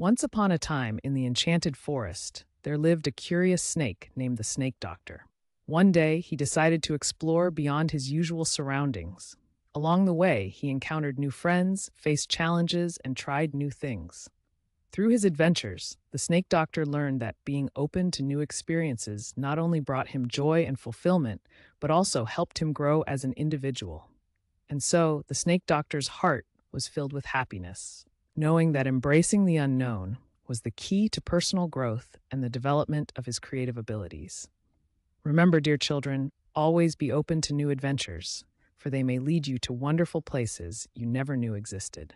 Once upon a time, in the enchanted forest, there lived a curious snake named the Snake Doctor. One day, he decided to explore beyond his usual surroundings. Along the way, he encountered new friends, faced challenges, and tried new things. Through his adventures, the Snake Doctor learned that being open to new experiences not only brought him joy and fulfillment, but also helped him grow as an individual. And so, the Snake Doctor's heart was filled with happiness, knowing that embracing the unknown was the key to personal growth and the development of his creative abilities. Remember, dear children, always be open to new adventures, for they may lead you to wonderful places you never knew existed.